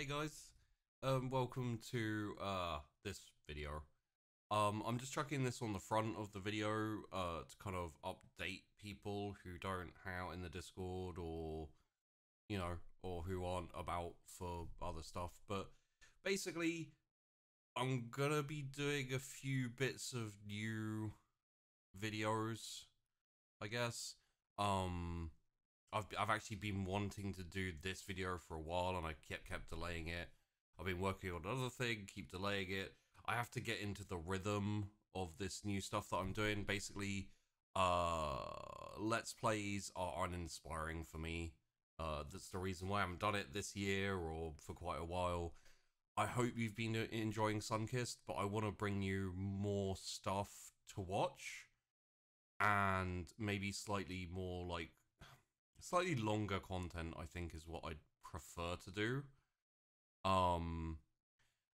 Hey guys, um, welcome to uh, this video. Um, I'm just chucking this on the front of the video uh, to kind of update people who don't hang out in the Discord or, you know, or who aren't about for other stuff. But basically, I'm gonna be doing a few bits of new videos, I guess. Um, I've I've actually been wanting to do this video for a while, and I kept kept delaying it. I've been working on another thing, keep delaying it. I have to get into the rhythm of this new stuff that I'm doing. Basically, uh, let's plays are uninspiring for me. Uh, that's the reason why I haven't done it this year or for quite a while. I hope you've been enjoying Sunkissed, but I want to bring you more stuff to watch and maybe slightly more like slightly longer content i think is what i'd prefer to do. Um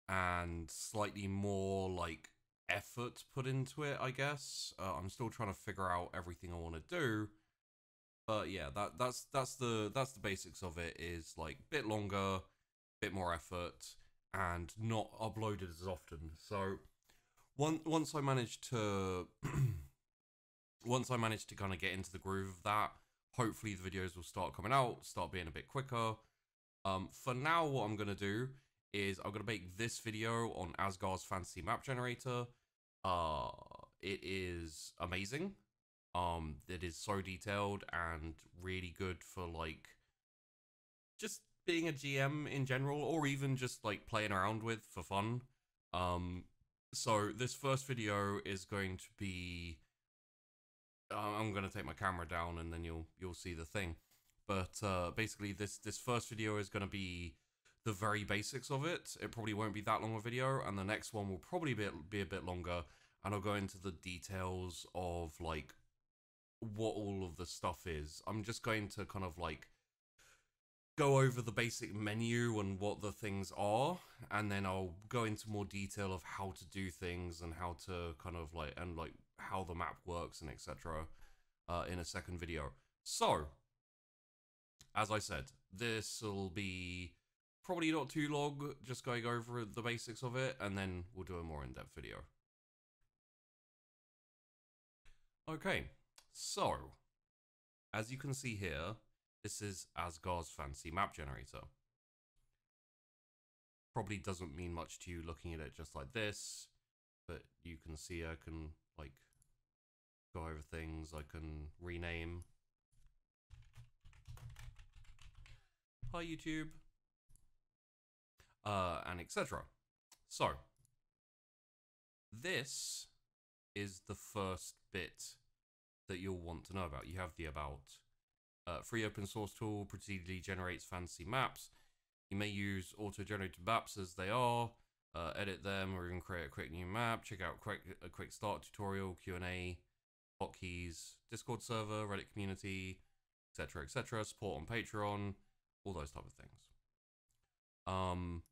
and slightly more like effort put into it i guess. Uh, i'm still trying to figure out everything i want to do. But yeah that that's that's the that's the basics of it is like bit longer bit more effort and not uploaded as often. So one, once i managed to once i managed to kind of get into the groove of that hopefully the videos will start coming out, start being a bit quicker. Um, for now, what I'm going to do is I'm going to make this video on Azgaar's Fantasy Map Generator. Uh, it is amazing. Um, it is so detailed and really good for like just being a GM in general, or even just like playing around with for fun. Um, so this first video is going to be I'm gonna take my camera down and then you'll you'll see the thing. But uh, basically, this this first video is gonna be the very basics of it. It probably won't be that long a video, and the next one will probably be be a bit longer, and I'll go into the details of like what all of the stuff is. I'm just going to kind of like go over the basic menu and what the things are and then I'll go into more detail of how to do things and how to kind of like and like how the map works and etc uh, in a second video. So, as I said, this will be probably not too long, just going over the basics of it, and then we'll do a more in-depth video. Okay, so, as you can see here, this is Azgaar's fancy map generator. Probably doesn't mean much to you looking at it just like this, but you can see I can like things, I can rename. Hi YouTube. Uh, and etc. So, this is the first bit that you'll want to know about. You have the about. Uh, free open source tool procedurally generates fancy maps. You may use auto-generated maps as they are, uh, edit them, or even create a quick new map. Check out quick, a quick start tutorial, Q&A, hotkeys, Discord server, Reddit community, etc., etc. Support on Patreon, all those type of things. Um,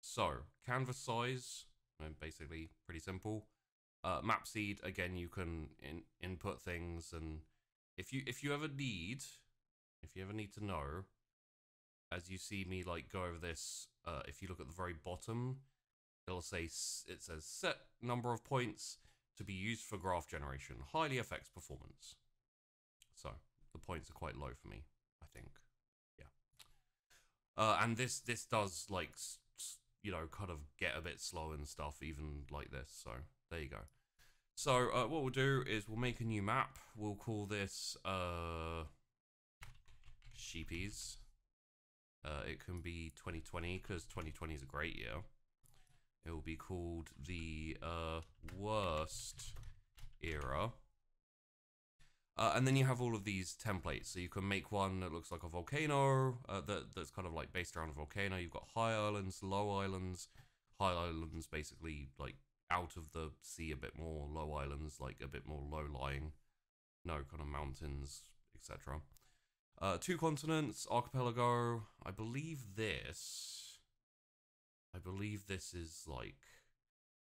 so canvas size, basically pretty simple. Uh, map seed again, you can in, input things, and if you if you ever need, if you ever need to know, as you see me like go over this, uh, if you look at the very bottom, it'll say it says set number of points to be used for graph generation. Highly affects performance. So the points are quite low for me, I think. Yeah. Uh, and this this does like you know kind of get a bit slow and stuff even like this. So there you go. So uh, what we'll do is we'll make a new map. We'll call this uh, Sheepies. Uh, it can be 2020 because 2020 is a great year. It will be called the uh, worst era. Uh, and then you have all of these templates. So you can make one that looks like a volcano, uh, that, that's kind of like based around a volcano. You've got high islands, low islands. High islands basically like out of the sea a bit more, low islands like a bit more low lying. No kind of mountains, etc. Uh, two continents, archipelago. I believe this I believe this is like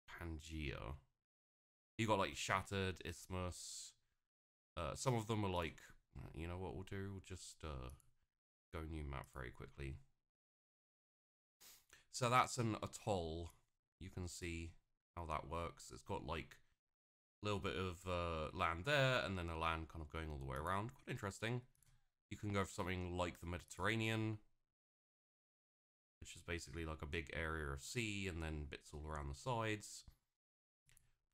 Pangea. You got like Shattered, Isthmus. Uh, some of them are like, you know what we'll do? We'll just uh, go new map very quickly. So that's an atoll. You can see how that works. It's got like a little bit of uh, land there and then a land kind of going all the way around. Quite interesting. You can go for something like the Mediterranean, which is basically like a big area of sea and then bits all around the sides.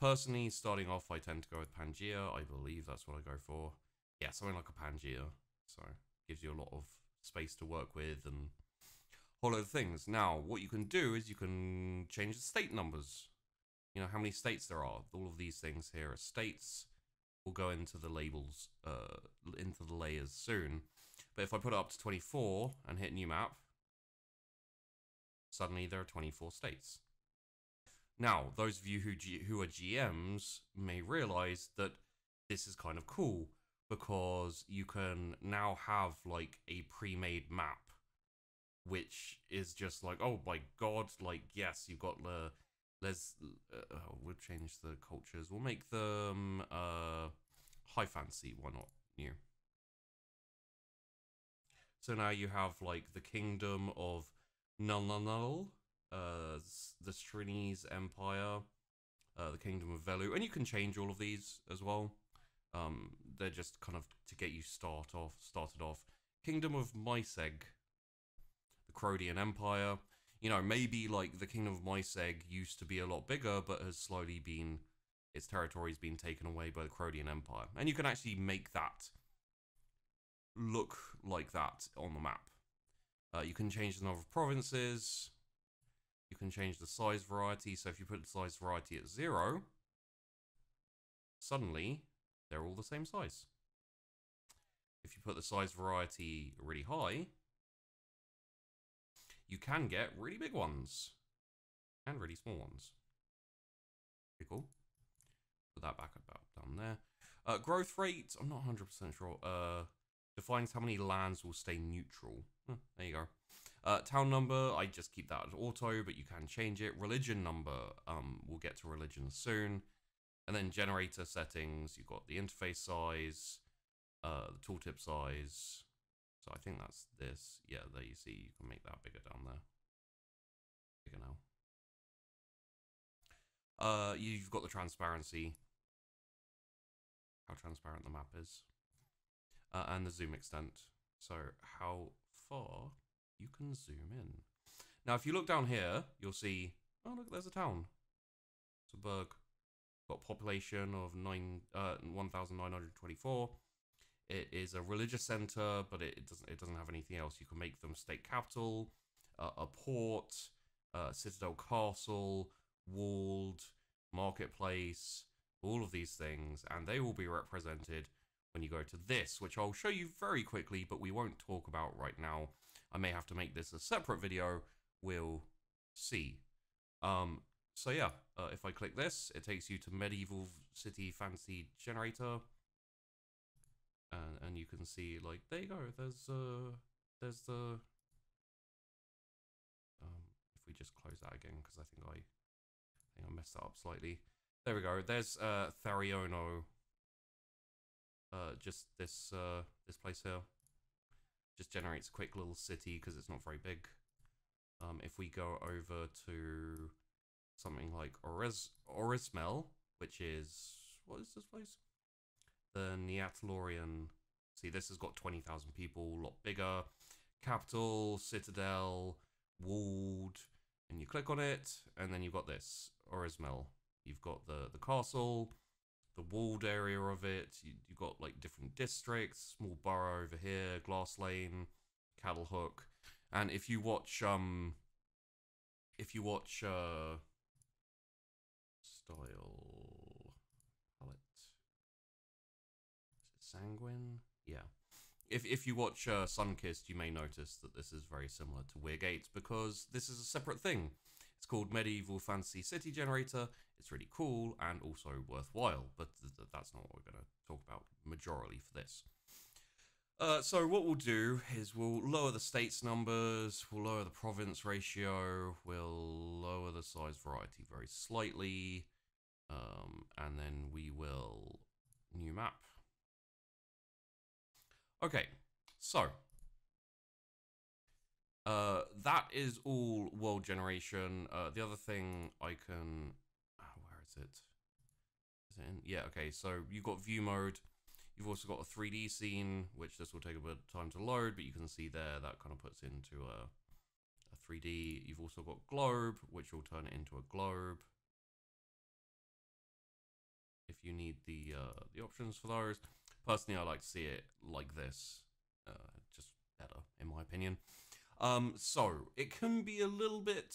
Personally, starting off, I tend to go with Pangea. I believe that's what I go for. Yeah, something like a Pangea. So, gives you a lot of space to work with and hollow things. Now, what you can do is you can change the state numbers. You know, how many states there are. All of these things here are states. We'll go into the labels, uh, into the layers soon. But if I put it up to 24 and hit new map, suddenly there are 24 states. Now, those of you who, G who are GMs may realize that this is kind of cool because you can now have like a pre-made map which is just like oh my god like yes you've got the let's uh, oh, we'll change the cultures we'll make them uh high fancy why not new so now you have like the kingdom of Nulnul, uh, the Strinese Empire, uh, the kingdom of Velu, and you can change all of these as well. Um, they're just kind of to get you start off, started off. Kingdom of Myseg, the Crodian Empire. You know, maybe like the Kingdom of Myseg used to be a lot bigger, but has slowly been its territory's been taken away by the Crodian Empire, and you can actually make that look like that on the map. Uh, you can change the number of provinces. You can change the size variety. So if you put the size variety at zero, suddenly they're all the same size. If you put the size variety really high, you can get really big ones and really small ones. Pretty cool. Put that back about down there. Uh, growth rate, I'm not 100% sure. Uh, defines how many lands will stay neutral. Huh, there you go. Uh, town number, I just keep that as auto, but you can change it. Religion number, um, we'll get to religion soon. And then generator settings, you've got the interface size, uh, the tooltip size. So I think that's this. Yeah, there you see, you can make that bigger down there. Bigger now. Uh, you've got the transparency, how transparent the map is, uh, and the zoom extent. So how far you can zoom in. Now, if you look down here, you'll see, oh, look, there's a town. It's a burg. Got population of nine, uh, 1,924. It is a religious center, but it, it, doesn't it doesn't have anything else. You can make them state capital, uh, a port, uh, citadel castle, walled, marketplace, all of these things, and they will be represented when you go to this, which I'll show you very quickly, but we won't talk about right now. I may have to make this a separate video. We'll see. Um, so yeah, uh, if I click this, it takes you to Medieval City Fantasy Generator. And, and you can see, like, there you go. There's, uh, there's the... Um, if we just close that again, because I think I, I think I messed that up slightly. There we go. There's uh, Thariono. Uh, just this uh, this place here just generates a quick little city because it's not very big. Um, if we go over to something like Oriz Orismel, which is what is this place? The Neatalorian. See, this has got twenty thousand people, a lot bigger. Capital, citadel, walled, and you click on it, and then you've got this Orismel. You've got the the castle, the walled area of it. You, have got like different districts, small borough over here, Glass Lane, Cattle Hook, and if you watch um, if you watch uh, style palette, is it Sanguine? Yeah. If if you watch uh, Sunkist, you may notice that this is very similar to Weirgate because this is a separate thing. It's called Medieval Fantasy City Generator. It's really cool and also worthwhile, but th th that's not what we're going to talk about majorly for this. Uh, so what we'll do is we'll lower the states numbers, we'll lower the province ratio, we'll lower the size variety very slightly, um, and then we will new map. Okay, so Uh, that is all world generation. Uh, the other thing I can, it? Is it in? Yeah, okay. So you've got view mode. You've also got a 3D scene, which this will take a bit of time to load, but you can see there that kind of puts into a, a 3D. You've also got globe, which will turn it into a globe. If you need the uh, the options for those, personally, I like to see it like this, uh, just better in my opinion. Um, so it can be a little bit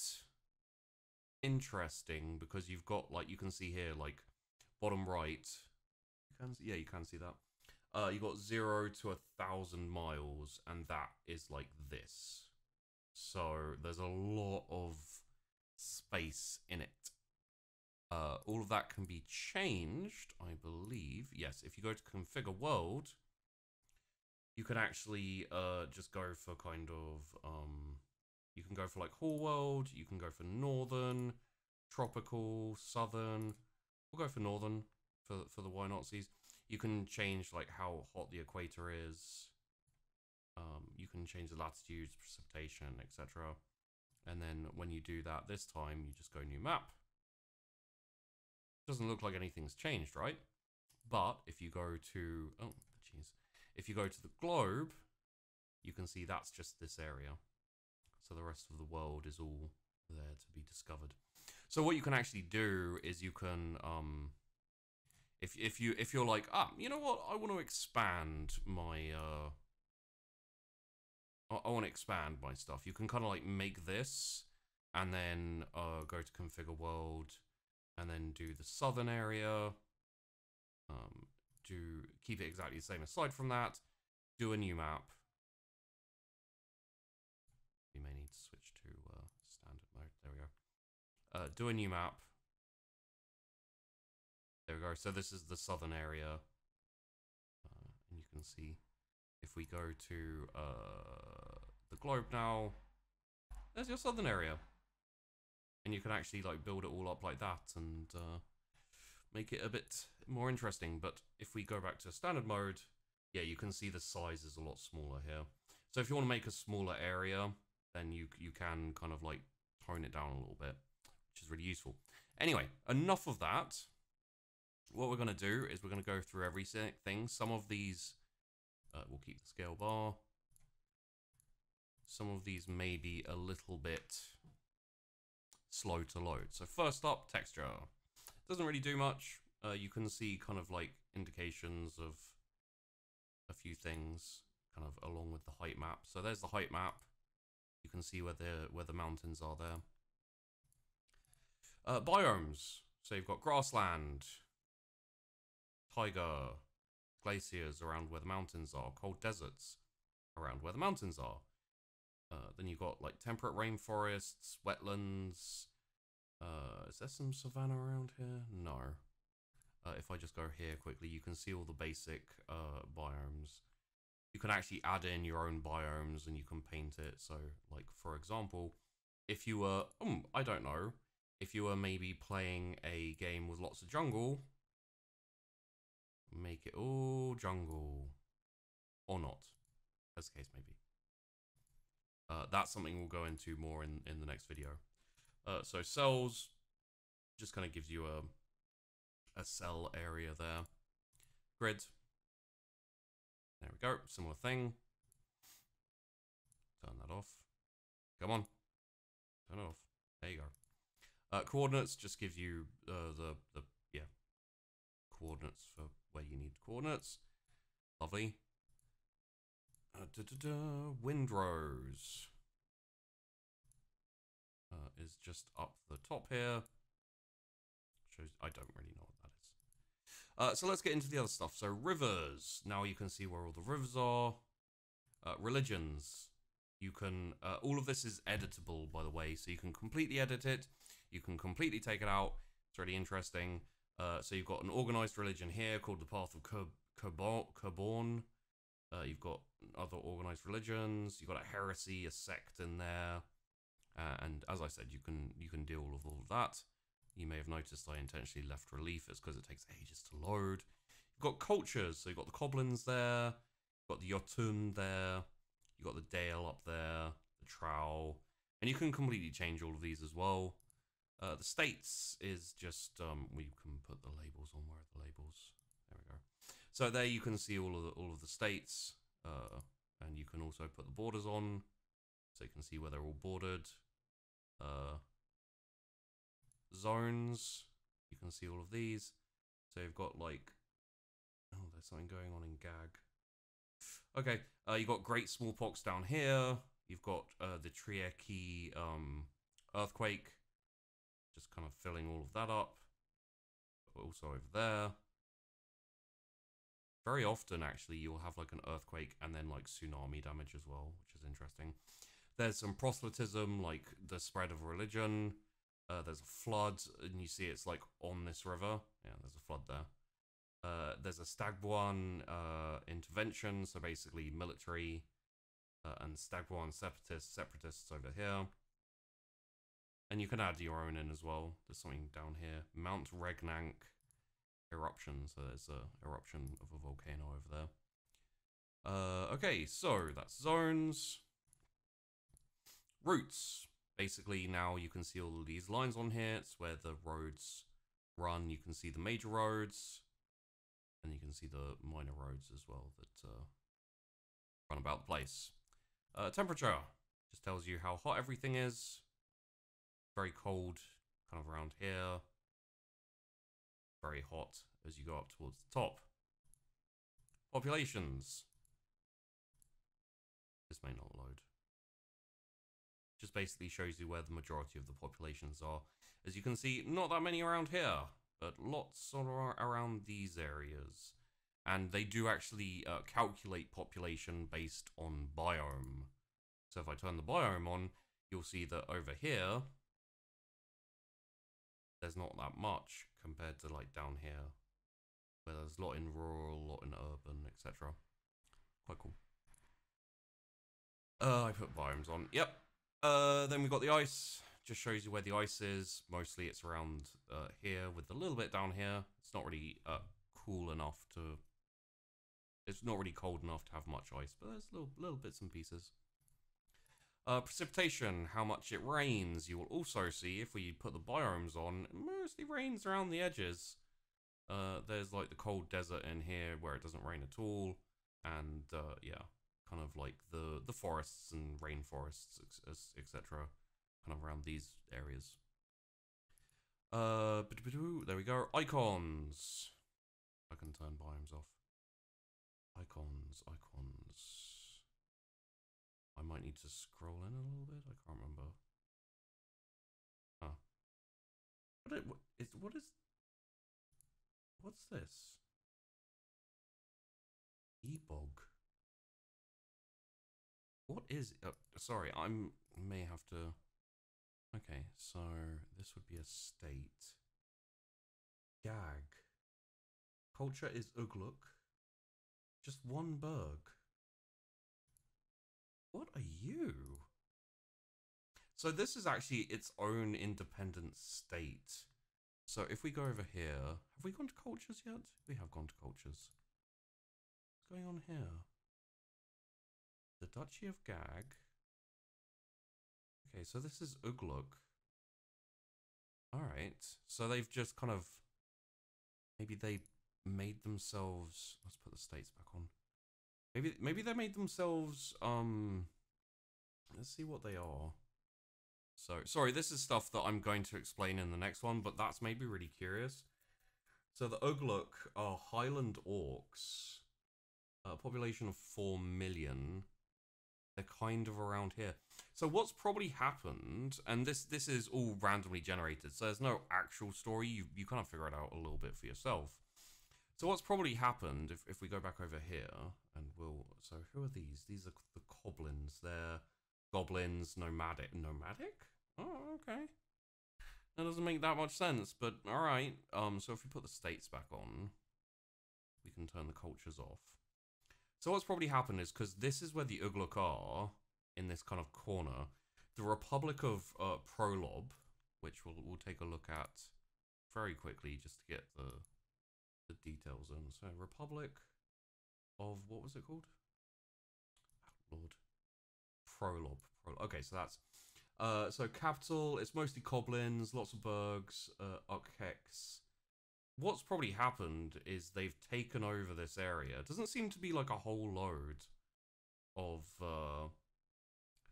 interesting because you've got like you can see here like bottom right. You can yeah you can see that. Uh, you got zero to a thousand miles, and that is like this. So there's a lot of space in it. Uh, all of that can be changed, I believe. Yes, if you go to configure world, you can actually uh, just go for kind of um, you can go for like whole world you can go for northern tropical southern. We'll go for northern for for the why Nazis. You can change like how hot the equator is. Um, you can change the latitudes precipitation etc and then when you do that this time you just go new map. Doesn't look like anything's changed right? But if you go to oh jeez. If you go to the globe, you can see that's just this area. The rest of the world is all there to be discovered. So what you can actually do is you can, um, if if you if you're like, ah, you know what, I want to expand my, uh, I, I want to expand my stuff. You can kind of like make this, and then uh, go to configure world, and then do the southern area. Um, to keep it exactly the same. Aside from that, do a new map. To switch to uh, standard mode. There we go. Uh, do a new map. There we go. So this is the southern area. Uh, and you can see if we go to uh, the globe now, there's your southern area. And you can actually like build it all up like that and uh, make it a bit more interesting. But if we go back to standard mode, yeah, you can see the size is a lot smaller here. So if you want to make a smaller area, then you you can kind of like tone it down a little bit, which is really useful. Anyway, enough of that. What we're going to do is we're going to go through every thing. Some of these, uh, we'll keep the scale bar. Some of these may be a little bit slow to load. So first up, texture. Doesn't really do much. Uh, you can see kind of like indications of a few things kind of along with the height map. So there's the height map. You can see where the where the mountains are there. Uh, biomes. So you've got grassland, taiga, glaciers around where the mountains are, cold deserts around where the mountains are. Uh, then you've got like temperate rainforests, wetlands, uh, is there some savanna around here? No. Uh, if I just go here quickly, you can see all the basic uh, biomes. You can actually add in your own biomes and you can paint it. So, like, for example, if you were, um, I don't know, if you were maybe playing a game with lots of jungle, make it all jungle. Or not, as the case may be. Uh, that's something we'll go into more in, in the next video. Uh, so cells just kind of gives you a, a cell area there. Grid. There we go. Similar thing. Turn that off. Come on. Turn it off. There you go. Uh, coordinates just gives you uh, the, the, yeah, coordinates for where you need coordinates. Lovely. Uh, da -da -da, wind rose uh, is just up the top here. Shows I don't really know. Uh, so let's get into the other stuff. So rivers. Now you can see where all the rivers are. Uh, religions. You can. Uh, all of this is editable, by the way. So you can completely edit it. You can completely take it out. It's really interesting. Uh, so you've got an organized religion here called the Path of Caborn. Uh, you've got other organized religions. You've got a heresy, a sect in there. Uh, and as I said, you can you can deal with all of that. You may have noticed I intentionally left relief. It's because it takes ages to load. You've got cultures, so you've got the Coblins there, you've got the Jotun there, you've got the Dale up there, the trowel, and you can completely change all of these as well. Uh, the states is just um, we can put the labels on where are the labels. There we go. So there you can see all of the, all of the states, uh, and you can also put the borders on, so you can see where they're all bordered. Uh, zones, you can see all of these. So you've got like, oh, there's something going on in GAG. Okay, uh, you've got Great Smallpox down here. You've got uh, the Trieste um, earthquake, just kind of filling all of that up. Also over there. Very often, actually, you'll have like an earthquake and then like tsunami damage as well, which is interesting. There's some proselytism, like the spread of religion. Uh, there's a flood, and you see it's like on this river. Yeah, there's a flood there. Uh, there's a Stagbuan uh, intervention, so basically military uh, and Stagbuan separatists, separatists over here. And you can add your own in as well. There's something down here. Mount Regnank eruption. So there's a eruption of a volcano over there. Uh, okay, so that's zones. Routes. Basically, now you can see all of these lines on here. It's where the roads run. You can see the major roads. And you can see the minor roads as well that uh, run about the place. Uh, temperature just tells you how hot everything is. Very cold, kind of around here. Very hot as you go up towards the top. Populations. This may not load. Just basically shows you where the majority of the populations are. As you can see, not that many around here but lots are around these areas. And they do actually uh, calculate population based on biome. So if I turn the biome on, you'll see that over here, there's not that much compared to like down here, where there's a lot in rural, a lot in urban, etc. Quite cool. Uh, I put biomes on. Yep. Uh, then we've got the ice just shows you where the ice is. Mostly it's around uh, here with a little bit down here. It's not really uh, cool enough to... It's not really cold enough to have much ice, but there's little, little bits and pieces. Uh, precipitation, how much it rains. You will also see, if we put the biomes on, mostly rains around the edges. Uh, there's like the cold desert in here where it doesn't rain at all. And uh, yeah, kind of like the, the forests and rainforests, etc kind of around these areas. Uh, there we go. Icons. I can turn biomes off. Icons, icons. I might need to scroll in a little bit. I can't remember. Huh. What it, what is what is what's this? Ebog. What is? Uh, sorry, I'm may have to. Okay, so this would be a state. Gag. Culture is Ugluk. Just one burg. What are you? So this is actually its own independent state. So if we go over here, have we gone to cultures yet? We have gone to cultures. What's going on here? The Duchy of Gag. Okay, so this is Ugluk. Alright, so they've just kind of... Maybe they made themselves... Let's put the states back on. Maybe maybe they made themselves... um. Let's see what they are. So, sorry, this is stuff that I'm going to explain in the next one, but that's maybe really curious. So the Ugluk are Highland Orcs. A population of 4 million. They're kind of around here. So what's probably happened, and this this is all randomly generated, so there's no actual story. You you kind of figure it out a little bit for yourself. So what's probably happened, if, if we go back over here, and we'll... So who are these? These are the goblins. They're goblins, nomadic. Nomadic? Oh, okay. That doesn't make that much sense, but alright. Um, so if we put the states back on, we can turn the cultures off. So what's probably happened is because this is where the Ugluk are in this kind of corner. The Republic of uh, Prolob, which we'll we'll take a look at very quickly just to get the the details in. So Republic of what was it called? Oh, Lord, Prolob, Prolob. Okay, so that's uh, so capital. It's mostly goblins, lots of bugs, uh, Ukhex. What's probably happened is they've taken over this area. It doesn't seem to be like a whole load of uh,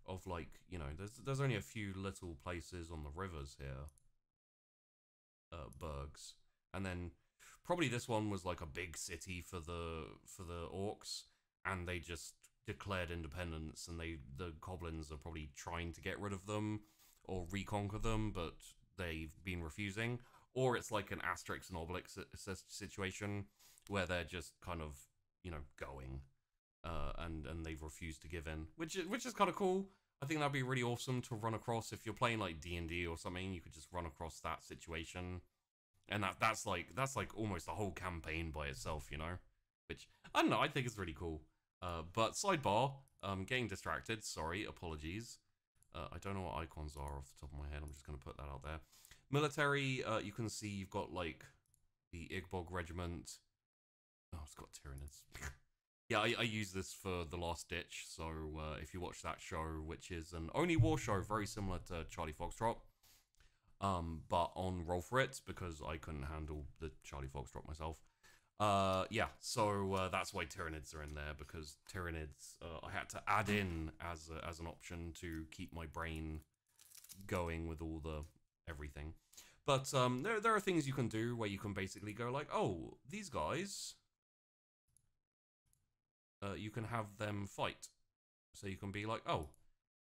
of like you know. There's there's only a few little places on the rivers here. Uh, burgs, and then probably this one was like a big city for the for the orcs, and they just declared independence, and they the goblins are probably trying to get rid of them or reconquer them, but they've been refusing. Or it's like an Asterix and Obelix situation where they're just kind of you know going, uh, and and they've refused to give in, which is which is kind of cool. I think that'd be really awesome to run across if you're playing like D and D or something. You could just run across that situation, and that that's like that's like almost a whole campaign by itself, you know. Which I don't know. I think it's really cool. Uh, but sidebar, um, getting distracted. Sorry, apologies. Uh, I don't know what icons are off the top of my head. I'm just going to put that out there. Military, uh, you can see you've got like the Igbog Regiment. Oh, it's got Tyranids. yeah, I, I, use this for The Last Ditch. So uh, if you watch that show, which is an only war show, very similar to Charlie Foxtrot, um, but on Roll for It because I couldn't handle the Charlie Foxtrot myself. Uh, yeah, so uh, that's why Tyranids are in there because Tyranids uh, I had to add in as a, as an option to keep my brain going with all the everything. But um, there there are things you can do where you can basically go like, oh, these guys, uh, you can have them fight. So you can be like, oh,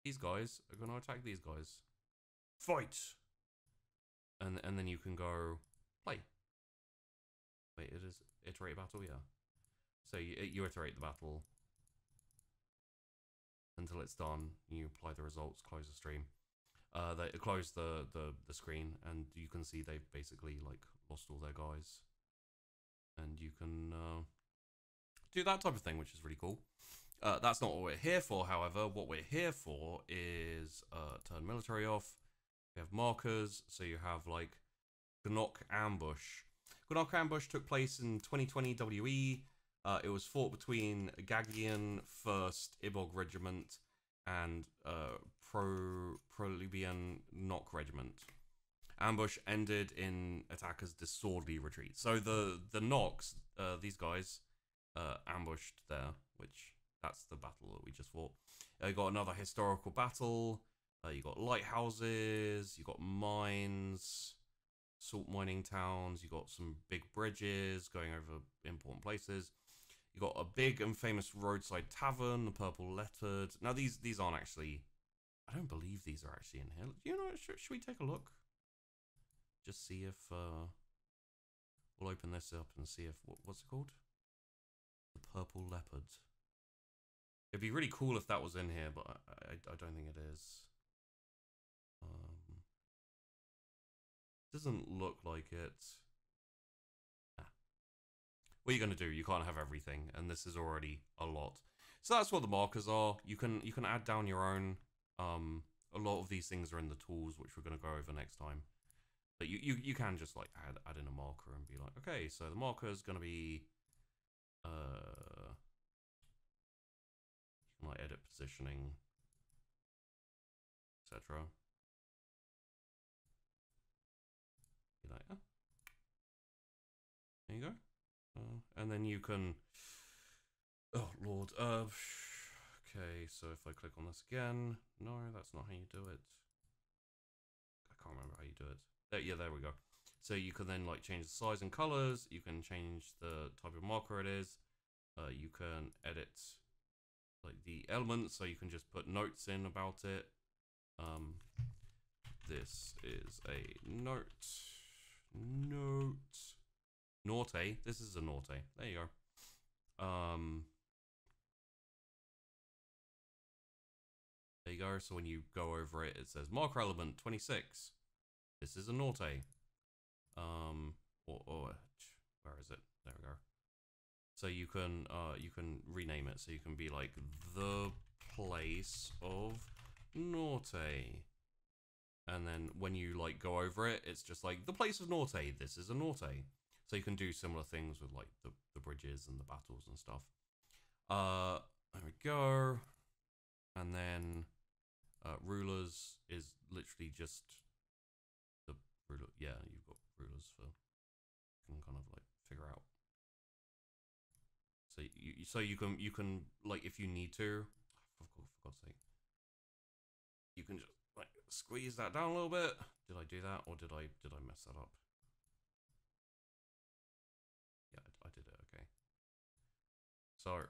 these guys are going to attack these guys. Fight! And, and then you can go play. Wait, it is iterate battle, yeah. So you, you iterate the battle until it's done. You apply the results, close the stream. Uh, they close the, the the screen, and you can see they've basically like lost all their guys, and you can uh, do that type of thing, which is really cool. Uh, that's not what we're here for, however. What we're here for is uh, turn military off. We have markers, so you have like Gnok ambush, Gnok Ambush took place in 2020 WE. Uh, it was fought between Gagian 1st Ibog Regiment and uh, Pro Prolibian Gnok Regiment. Ambush ended in attackers' disorderly retreat. So the the Gnoks, uh, these guys, uh, ambushed there, which that's the battle that we just fought. Uh, you got another historical battle. Uh, you got lighthouses. You got mines salt mining towns. You got some big bridges going over important places. You got a big and famous roadside tavern, the Purple Leopard. Now these these aren't actually. I don't believe these are actually in here. You know, should, should we take a look? Just see if uh, we'll open this up and see if what, what's it called? The Purple Leopard. It'd be really cool if that was in here, but I, I, I don't think it is. Doesn't look like it. Ah. What are you going to do? You can't have everything, and this is already a lot. So that's what the markers are. You can you can add down your own. Um, a lot of these things are in the tools, which we're going to go over next time. But you, you, you can just like add, add in a marker and be like, okay, so the marker is going to be, uh, you like edit positioning, etc. later. There you go. Uh, and then you can. Oh lord. Uh, okay, so if I click on this again, no, that's not how you do it. I can't remember how you do it. There, yeah, there we go. So you can then like change the size and colors. You can change the type of marker it is. Uh, you can edit like the elements, so you can just put notes in about it. Um, this is a note. Note. Norte. This is a Norte. There you go. Um. There you go. So when you go over it, it says marker element 26. This is a Norte. Um. Or, or where is it? There we go. So you can uh you can rename it. So you can be like the place of Norte and then when you like go over it, it's just like the place of Norte. This is a Norte, so you can do similar things with like the the bridges and the battles and stuff. Uh, there we go, and then Uh, rulers is literally just the ruler. Yeah, you've got rulers for you can kind of like figure out. So you so you can you can like if you need to, for, for God's sake, you can just like squeeze that down a little bit. Did I do that or did I did I mess that up? Yeah, I, I did it. Okay. So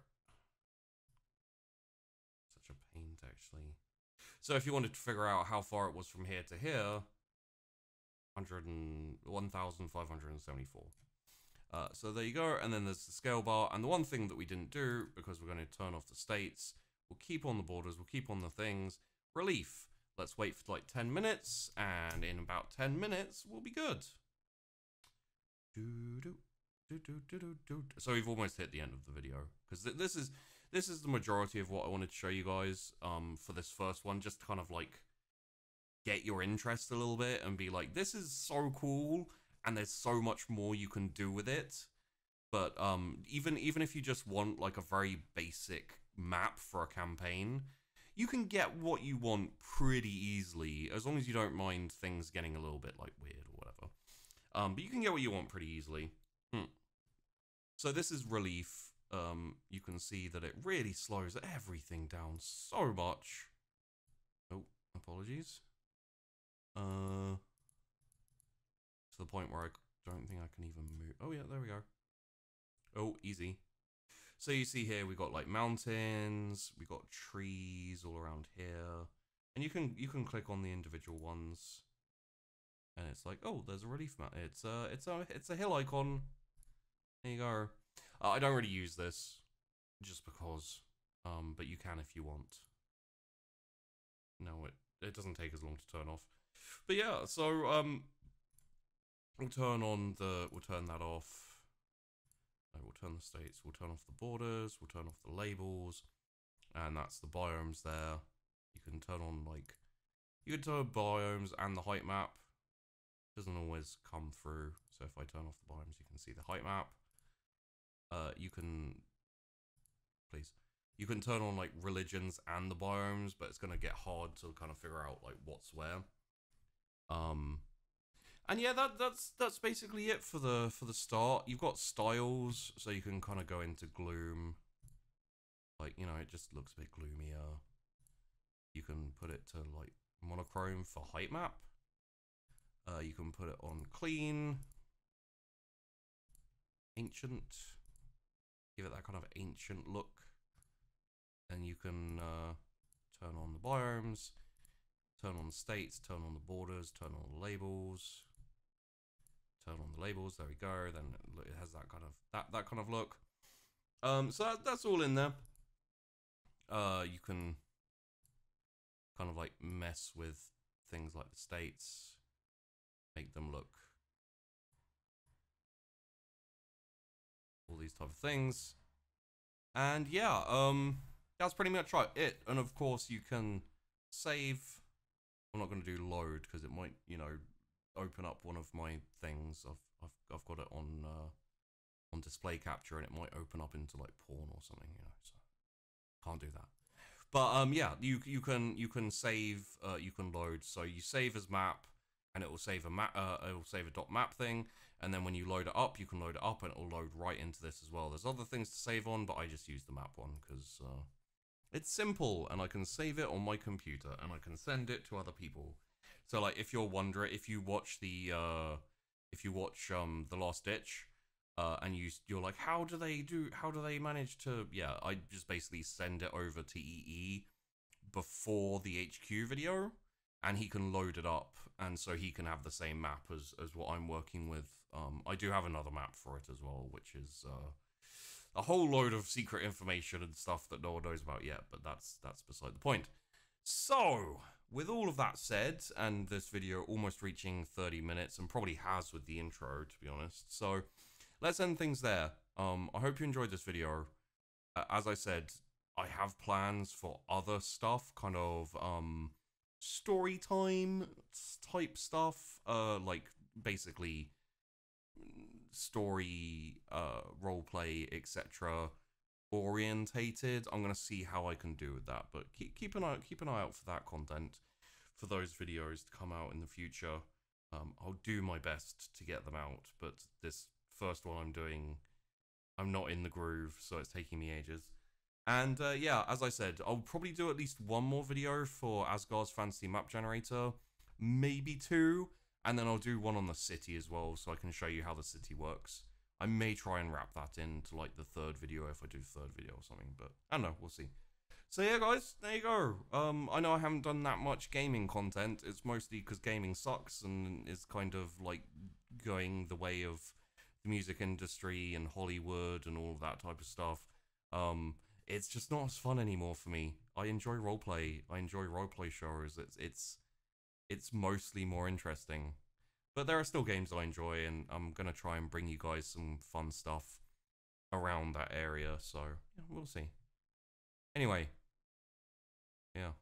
such a pain to actually. So if you wanted to figure out how far it was from here to here, 100 1,574. Uh, so there you go, and then there's the scale bar, and the one thing that we didn't do, because we're going to turn off the states, we'll keep on the borders, we'll keep on the things, relief. Let's wait for like 10 minutes, and in about 10 minutes, we'll be good. So we've almost hit the end of the video, because th this is this is the majority of what I wanted to show you guys um, for this first one, just kind of like get your interest a little bit and be like, this is so cool, and there's so much more you can do with it. But um, even even if you just want like a very basic map for a campaign, you can get what you want pretty easily, as long as you don't mind things getting a little bit like weird or whatever. Um, but you can get what you want pretty easily. Hmm. So this is relief. Um, you can see that it really slows everything down so much. Oh, apologies. Uh, to the point where I don't think I can even move. Oh yeah, there we go. Oh, easy. So you see here we got like mountains, we got trees all around here, and you can you can click on the individual ones, and it's like oh, there's a relief map. It's a it's a it's a hill icon. There you go. Uh, I don't really use this, just because, um, but you can if you want. No, it it doesn't take as long to turn off. But yeah, so um, we'll turn on the we'll turn that off. No, we'll turn the states. We'll turn off the borders. We'll turn off the labels, and that's the biomes there. You can turn on like you can turn biomes and the height map. Doesn't always come through. So if I turn off the biomes, you can see the height map. Uh, you can please you can turn on like religions and the biomes, but it's gonna get hard to kind of figure out like what's where. Um, and yeah, that that's that's basically it for the for the start. You've got styles, so you can kind of go into gloom. Like you know, it just looks a bit gloomier. You can put it to like monochrome for height map. Uh, you can put it on clean, ancient, give it that kind of ancient look. And you can uh, turn on the biomes turn on the states, turn on the borders, turn on the labels, turn on the labels. There we go. Then it has that kind of that that kind of look. Um, so that, that's all in there. Uh, you can kind of like mess with things like the states, make them look all these type of things. And yeah, um, that's pretty much right it. And of course, you can save I'm not going to do load because it might, you know, open up one of my things. I've I've I've got it on uh, on display capture and it might open up into like porn or something, you know. So can't do that. But um, yeah, you you can you can save, uh, you can load. So you save as map, and it will save a map. Uh, it will save a dot map thing, and then when you load it up, you can load it up, and it will load right into this as well. There's other things to save on, but I just use the map one because uh, it's simple and I can save it on my computer and I can send it to other people. So like if you're wondering if you watch the uh if you watch um The Last Ditch uh and you you're like how do they do how do they manage to yeah, I just basically send it over to EE before the HQ video and he can load it up and so he can have the same map as as what I'm working with. Um I do have another map for it as well which is uh a whole load of secret information and stuff that no one knows about yet, but that's that's beside the point. So, with all of that said, and this video almost reaching 30 minutes, and probably has with the intro, to be honest. So, let's end things there. Um, I hope you enjoyed this video. As I said, I have plans for other stuff, kind of um, story time type stuff, uh, like basically story, uh, role play, etc. orientated. I'm gonna see how I can do with that, but keep keep an eye keep an eye out for that content for those videos to come out in the future. Um, I'll do my best to get them out, but this first one I'm doing, I'm not in the groove, so it's taking me ages. And uh, yeah, as I said, I'll probably do at least one more video for Azgaar's Fantasy Map Generator, maybe two, and then I'll do one on the city as well, so I can show you how the city works. I may try and wrap that into like the third video if I do third video or something, but I don't know, we'll see. So yeah, guys, there you go. Um, I know I haven't done that much gaming content. It's mostly because gaming sucks and is kind of like going the way of the music industry and Hollywood and all that type of stuff. Um, it's just not as fun anymore for me. I enjoy roleplay. I enjoy roleplay shows. It's it's it's mostly more interesting. But there are still games I enjoy, and I'm gonna try and bring you guys some fun stuff around that area. So yeah, we'll see. Anyway, yeah.